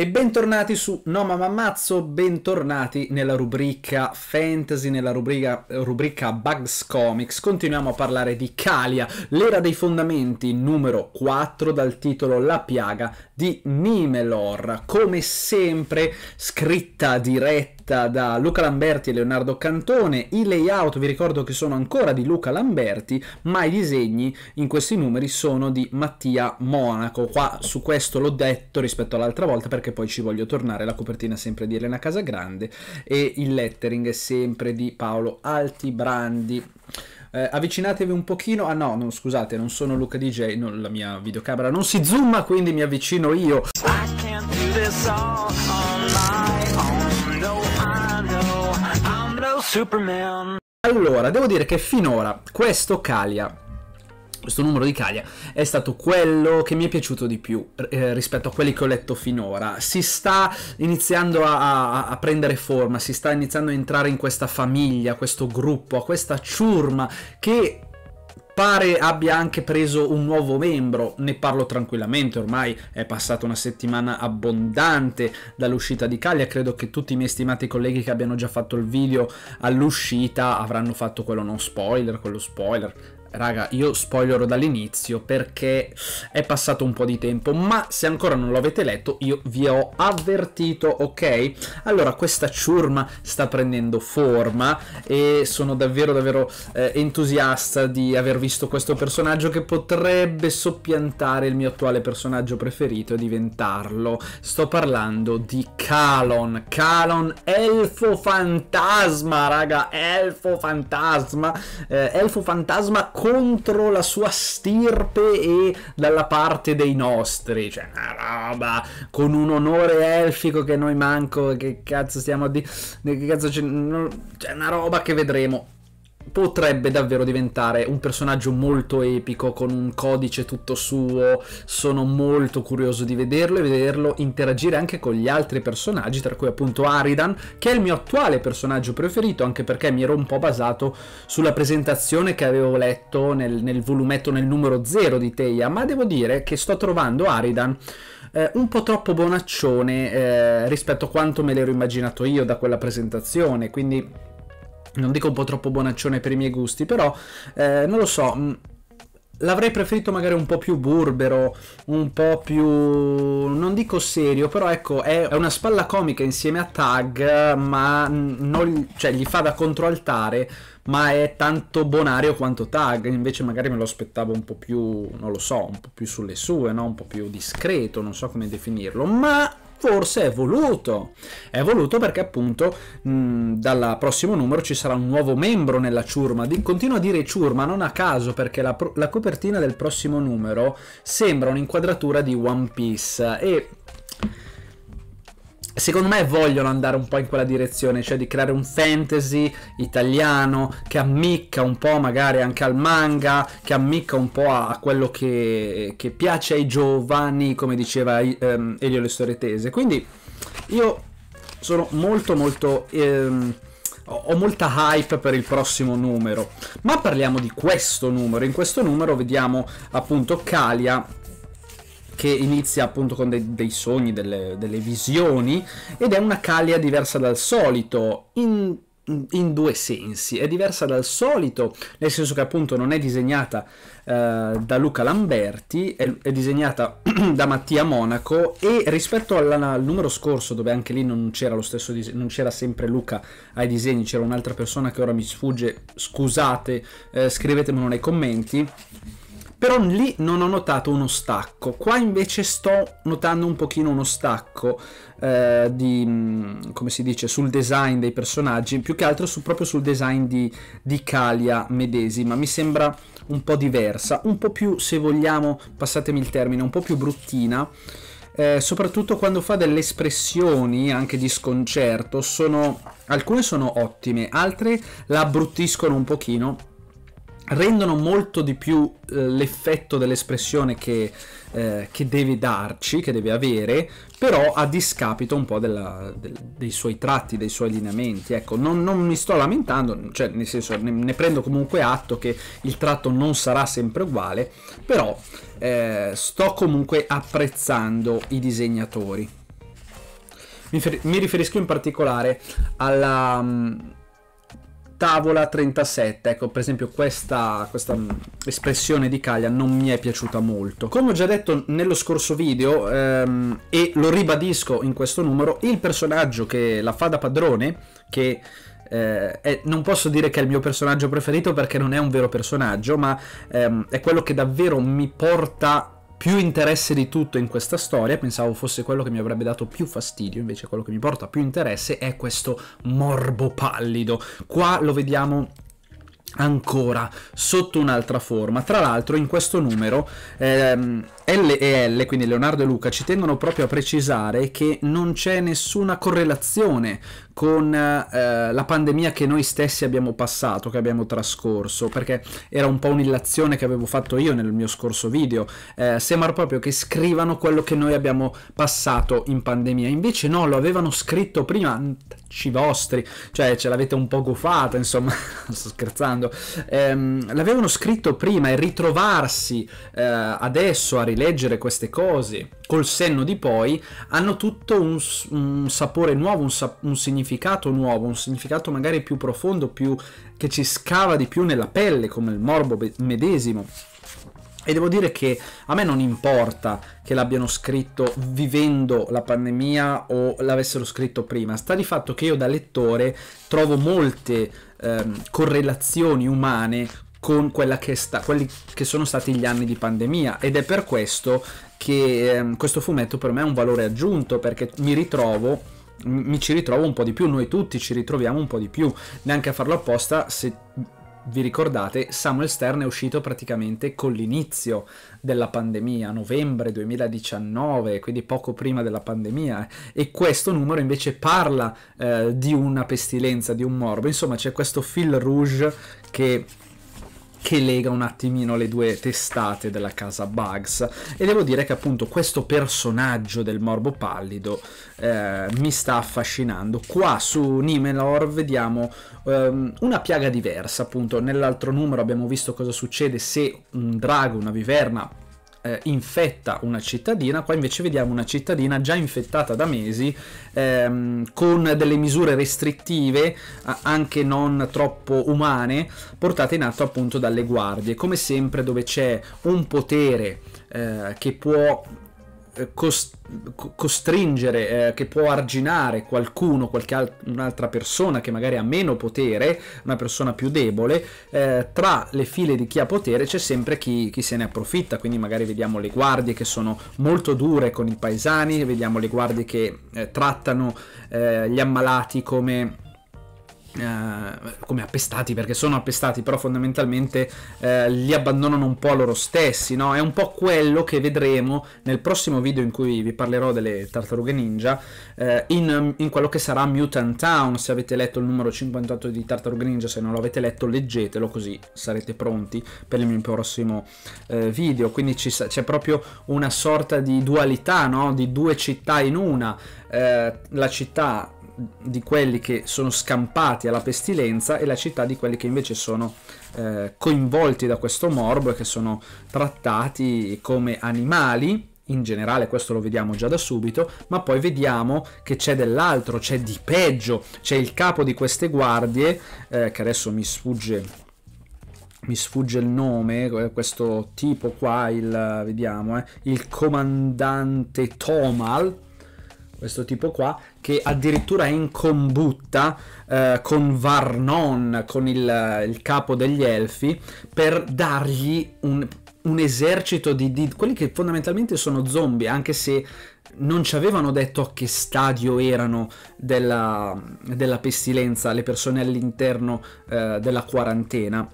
E bentornati su No Mamma Ammazzo, bentornati nella rubrica Fantasy, nella rubrica, rubrica Bugs Comics. Continuiamo a parlare di Kalia, l'era dei fondamenti numero 4 dal titolo La piaga di Nimelor. Come sempre, scritta diretta da Luca Lamberti e Leonardo Cantone. I layout vi ricordo che sono ancora di Luca Lamberti, ma i disegni in questi numeri sono di Mattia Monaco. Qua su questo l'ho detto rispetto all'altra volta perché poi ci voglio tornare. La copertina è sempre di Elena Casagrande e il lettering è sempre di Paolo Altibrandi. Eh, avvicinatevi un pochino. Ah no, no, scusate, non sono Luca DJ, non, la mia videocamera non si zooma, quindi mi avvicino io. Allora, devo dire che finora questo Kalia questo numero di Calia è stato quello che mi è piaciuto di più eh, rispetto a quelli che ho letto finora. Si sta iniziando a, a, a, prendere forma, si sta iniziando a entrare in questa famiglia, questo gruppo, a questa ciurma che pare abbia anche preso un nuovo membro, ne parlo tranquillamente, ormai è passata una settimana abbondante dall'uscita di Calia, credo che tutti i miei stimati colleghi che abbiano già fatto il video all'uscita avranno fatto quello non spoiler, quello spoiler, Raga, io spoilerò dall'inizio perché è passato un po' di tempo, ma se ancora non lo avete letto io vi ho avvertito, ok? Allora, questa ciurma sta prendendo forma e sono davvero davvero eh, entusiasta di aver visto questo personaggio che potrebbe soppiantare il mio attuale personaggio preferito e diventarlo. Sto parlando di Kalon, Kalon elfo fantasma, raga, elfo fantasma, eh, elfo fantasma contro la sua stirpe e dalla parte dei nostri. Cioè, una roba con un onore elfico che noi manco. Che cazzo stiamo a dire? Che cazzo c'è? Cioè, una roba che vedremo potrebbe davvero diventare un personaggio molto epico con un codice tutto suo. Sono molto curioso di vederlo e vederlo interagire anche con gli altri personaggi, tra cui appunto Aridan, che è il mio attuale personaggio preferito, anche perché mi ero un po' basato sulla presentazione che avevo letto nel, nel volumetto nel numero 0 di Teia, ma devo dire che sto trovando Aridan eh, un po' troppo bonaccione eh, rispetto a quanto me l'ero immaginato io da quella presentazione, quindi non dico un po' troppo bonaccione per i miei gusti, però eh, non lo so. Mm, l'avrei preferito magari un po' più burbero, un po' più... non dico serio, però ecco, è una spalla comica insieme a Tag, ma non, cioè, gli fa da controaltare, ma è tanto bonario quanto Tag, invece magari me lo aspettavo un po' più, non lo so, un po' più sulle sue, no? un po' più discreto, non so come definirlo, ma Forse è voluto, è voluto perché appunto mh, dal prossimo numero ci sarà un nuovo membro nella ciurma. Di, continuo a dire ciurma non a caso perché la, la copertina del prossimo numero sembra un'inquadratura di One Piece e secondo me vogliono andare un po' in quella direzione, cioè di creare un fantasy italiano che ammicca un po' magari anche al manga, che ammicca un po' a, quello che, che piace ai giovani, come diceva um, Elio Le Storie Tese. Quindi io sono molto molto... Um, ho molta hype per il prossimo numero, ma parliamo di questo numero. In questo numero vediamo appunto Kalia che inizia appunto con dei, dei sogni, delle, delle, visioni ed è una Calia diversa dal solito in, in, due sensi. È diversa dal solito nel senso che appunto non è disegnata eh, da Luca Lamberti, è, è disegnata da Mattia Monaco e rispetto alla, al numero scorso dove anche lì non c'era lo stesso disegno, non c'era sempre Luca ai disegni, c'era un'altra persona che ora mi sfugge, scusate, eh, scrivetemelo nei commenti però lì non ho notato uno stacco. Qua invece sto notando un pochino uno stacco eh, di mm, come si dice sul design dei personaggi più che altro su, proprio sul design di, di Kalia medesima. Mi sembra un po' diversa un po' più se vogliamo passatemi il termine un po' più bruttina. Eh, soprattutto quando fa delle espressioni anche di sconcerto sono alcune sono ottime altre la abbruttiscono un pochino rendono molto di più eh, l'effetto dell'espressione che, eh, che, deve darci, che deve avere, però a discapito un po' della, del, dei suoi tratti, dei suoi lineamenti. Ecco, non, non mi sto lamentando, cioè nel senso ne, ne, prendo comunque atto che il tratto non sarà sempre uguale, però eh, sto comunque apprezzando i disegnatori. Mi, mi riferisco in particolare alla um, tavola 37. Ecco, per esempio, questa, questa espressione di Caglia non mi è piaciuta molto. Come ho già detto nello scorso video, um, e lo ribadisco in questo numero, il personaggio che la fa da padrone, che eh, è, non posso dire che è il mio personaggio preferito perché non è un vero personaggio, ma ehm, è quello che davvero mi porta più interesse di tutto in questa storia, pensavo fosse quello che mi avrebbe dato più fastidio, invece quello che mi porta più interesse è questo morbo pallido. Qua lo vediamo ancora sotto un'altra forma. Tra l'altro in questo numero ehm, L e L, quindi Leonardo e Luca, ci tengono proprio a precisare che non c'è nessuna correlazione con eh, la pandemia che noi stessi abbiamo passato, che abbiamo trascorso, perché era un po' un'illazione che avevo fatto io nel mio scorso video. Eh, sembra proprio che scrivano quello che noi abbiamo passato in pandemia. Invece no, lo avevano scritto prima, ci vostri, cioè ce l'avete un po' gufata, insomma, sto scherzando. Eh, l'avevano scritto prima e ritrovarsi eh, adesso a rileggere queste cose col senno di poi hanno tutto un, un sapore nuovo, un, un, significato nuovo, un significato magari più profondo, più, che ci scava di più nella pelle, come il morbo medesimo. E devo dire che a me non importa che l'abbiano scritto vivendo la pandemia o l'avessero scritto prima, sta di fatto che io da lettore trovo molte ehm, correlazioni umane con che sta, quelli che sono stati gli anni di pandemia ed è per questo che eh, questo fumetto per me ha un valore aggiunto perché mi ritrovo mi ci ritrovo un po' di più, noi tutti ci ritroviamo un po' di più, neanche a farlo apposta se vi ricordate, Samuel Stern è uscito praticamente con l'inizio della pandemia, novembre 2019, quindi poco prima della pandemia, e questo numero invece parla eh, di una pestilenza, di un morbo, insomma c'è questo fil rouge che che lega un attimino le due testate della casa Bugs. E devo dire che appunto questo personaggio del morbo pallido eh, mi sta affascinando. Qua su Nimelor vediamo um, una piaga diversa appunto. Nell'altro numero abbiamo visto cosa succede se un drago una viverna eh, infetta una cittadina, qua invece vediamo una cittadina già infettata da mesi ehm, con delle misure restrittive anche non troppo umane portate in atto appunto dalle guardie. Come sempre dove c'è un potere eh, che può costringere, eh, che può arginare qualcuno, qualche al- un'altra persona che magari ha meno potere, una persona più debole, eh, tra le file di chi ha potere c'è sempre chi, chi, se ne approfitta, quindi magari vediamo le guardie che sono molto dure con i paesani, vediamo le guardie che eh, trattano eh, gli ammalati come Uh, come appestati perché sono appestati però fondamentalmente uh, li abbandonano un po' a loro stessi no? è un po' quello che vedremo nel prossimo video in cui vi parlerò delle tartarughe ninja uh, in, in, quello che sarà Mutant Town se avete letto il numero 58 di tartarughe ninja se non lo avete letto leggetelo così sarete pronti per il mio prossimo video quindi c'è proprio una sorta di dualità no? di due città in una la città di quelli che sono scampati alla pestilenza e la città di quelli che invece sono eh, coinvolti da questo morbo e che sono trattati come animali. In generale questo lo vediamo già da subito, ma poi vediamo che c'è dell'altro, c'è di peggio, c'è il capo di queste guardie, eh, che adesso mi sfugge, mi sfugge il nome, eh, questo tipo qua, il, vediamo, eh, il comandante Tomal, questo tipo qua, che addirittura è in combutta eh, con Varnon, con il, il, capo degli elfi, per dargli un, un esercito di, di, quelli che fondamentalmente sono zombie, anche se non ci avevano detto a che stadio erano della, della pestilenza le persone all'interno eh, della quarantena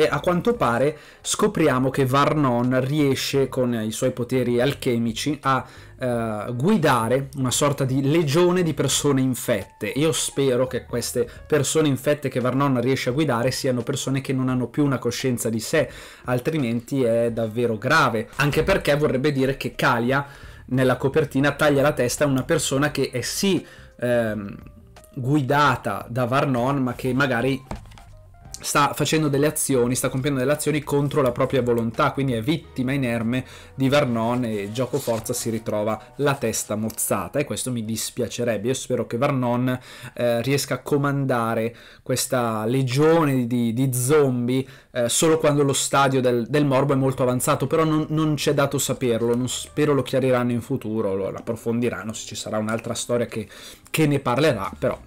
e a quanto pare scopriamo che Varnon riesce con i suoi poteri alchemici a uh, guidare una sorta di legione di persone infette. Io spero che queste persone infette che Varnon riesce a guidare siano persone che non hanno più una coscienza di sé, altrimenti è davvero grave. Anche perché vorrebbe dire che Kalia nella copertina taglia la testa a una persona che è sì ehm, guidata da Varnon, ma che magari sta facendo delle azioni, sta compiendo delle azioni contro la propria volontà, quindi è vittima inerme di Vernon e gioco forza si ritrova la testa mozzata e questo mi dispiacerebbe. Io spero che Vernon eh, riesca a comandare questa legione di, di zombie eh, solo quando lo stadio del, del, morbo è molto avanzato, però non, non c'è dato saperlo, non spero lo chiariranno in futuro, lo approfondiranno se ci sarà un'altra storia che, che ne parlerà, però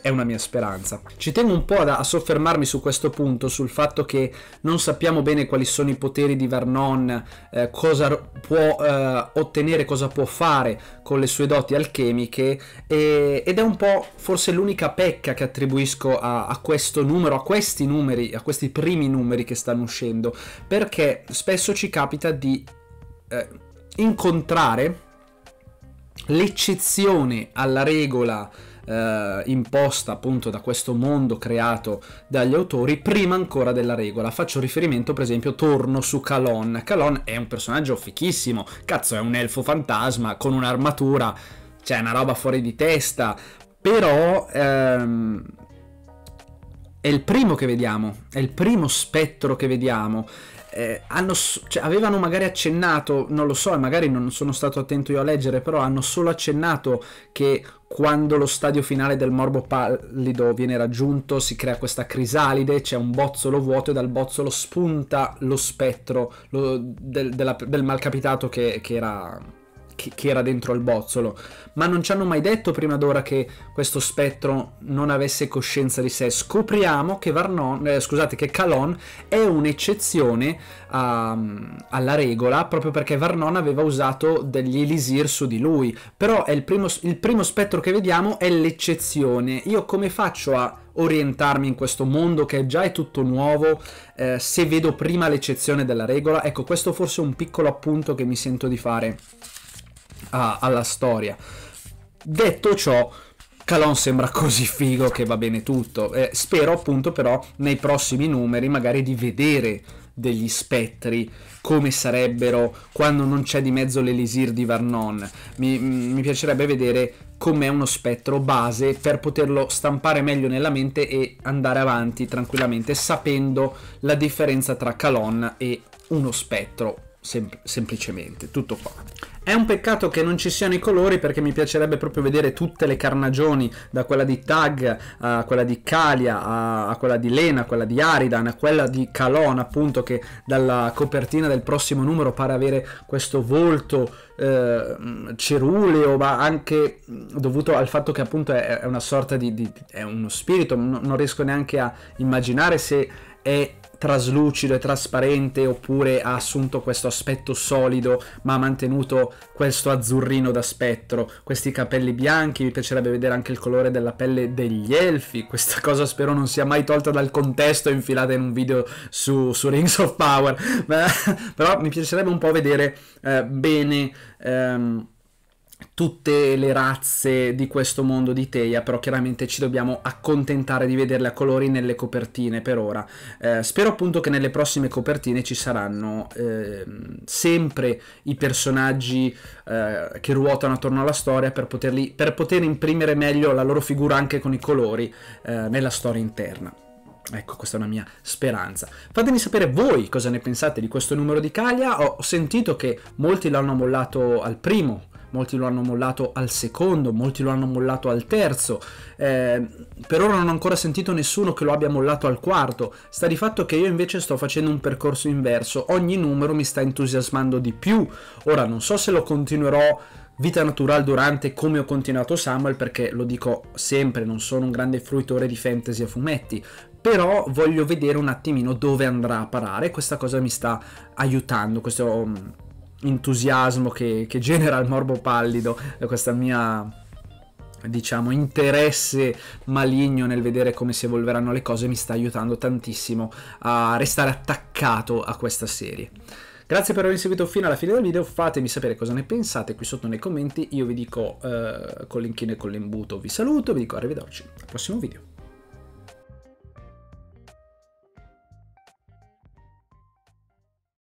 è una mia speranza. Ci tengo un po' a, soffermarmi su questo punto, sul fatto che non sappiamo bene quali sono i poteri di Vernon, eh, cosa può eh, ottenere, cosa può fare con le sue doti alchemiche e, ed è un po' forse l'unica pecca che attribuisco a, a, questo numero, a questi numeri, a questi primi numeri che stanno uscendo, perché spesso ci capita di eh, incontrare l'eccezione alla regola eh, imposta appunto da questo mondo creato dagli autori prima ancora della regola. Faccio riferimento per esempio, torno su Calon. Calon è un personaggio fichissimo, cazzo è un elfo fantasma con un'armatura, cioè una roba fuori di testa, però... Ehm, è il primo che vediamo, è il primo spettro che vediamo eh, hanno, cioè, avevano magari accennato, non lo so, e magari non sono stato attento io a leggere, però hanno solo accennato che quando lo stadio finale del morbo pallido viene raggiunto si crea questa crisalide, c'è un bozzolo vuoto e dal bozzolo spunta lo spettro lo, del, della, del malcapitato che, che era che, era dentro al bozzolo, ma non ci hanno mai detto prima d'ora che questo spettro non avesse coscienza di sé. Scopriamo che Varnon, eh, scusate, che Calon è un'eccezione uh, alla regola proprio perché Varnon aveva usato degli elisir su di lui, però è il primo, il primo spettro che vediamo è l'eccezione. Io come faccio a orientarmi in questo mondo che già è tutto nuovo eh, se vedo prima l'eccezione della regola? Ecco, questo forse è un piccolo appunto che mi sento di fare a, alla storia. Detto ciò, Calon sembra così figo che va bene tutto. Eh, spero appunto però nei prossimi numeri magari di vedere degli spettri come sarebbero quando non c'è di mezzo l'elisir di Varnon. Mi, mi piacerebbe vedere com'è uno spettro base per poterlo stampare meglio nella mente e andare avanti tranquillamente sapendo la differenza tra Calon e uno spettro Sem- semplicemente, tutto qua. È un peccato che non ci siano i colori perché mi piacerebbe proprio vedere tutte le carnagioni, da quella di Tag a quella di Kalia, a, quella di Lena, a quella di Aridan, a quella di Calon, appunto, che dalla copertina del prossimo numero pare avere questo volto eh, ceruleo, ma anche dovuto al fatto che appunto è, è una sorta di, di, è uno spirito, non riesco neanche a immaginare se è traslucido e trasparente oppure ha assunto questo aspetto solido ma ha mantenuto questo azzurrino da spettro, questi capelli bianchi, mi piacerebbe vedere anche il colore della pelle degli elfi, questa cosa spero non sia mai tolta dal contesto e infilata in un video su, su Rings of Power, però mi piacerebbe un po' vedere eh, bene... Ehm, tutte le razze di questo mondo di Teia, però chiaramente ci dobbiamo accontentare di vederle a colori nelle copertine per ora. Eh, spero appunto che nelle prossime copertine ci saranno eh, sempre i personaggi eh, che ruotano attorno alla storia per, poterli, per poter imprimere meglio la loro figura anche con i colori eh, nella storia interna. Ecco, questa è una mia speranza. Fatemi sapere voi cosa ne pensate di questo numero di Caglia. Ho sentito che molti l'hanno mollato al primo molti lo hanno mollato al secondo, molti lo hanno mollato al terzo, eh, per ora non ho ancora sentito nessuno che lo abbia mollato al quarto, sta di fatto che io invece sto facendo un percorso inverso, ogni numero mi sta entusiasmando di più, ora non so se lo continuerò vita naturale durante come ho continuato Samuel perché lo dico sempre non sono un grande fruitore di fantasy a fumetti. Però voglio vedere un attimino dove andrà a parare. Questa cosa mi sta aiutando questo entusiasmo che, che genera il morbo pallido, questa mia diciamo interesse maligno nel vedere come si evolveranno le cose mi sta aiutando tantissimo a restare attaccato a questa serie. Grazie per aver seguito fino alla fine del video, fatemi sapere cosa ne pensate qui sotto nei commenti, io vi dico eh, con l'inchino e con l'imbuto vi saluto, vi dico arrivederci al prossimo video.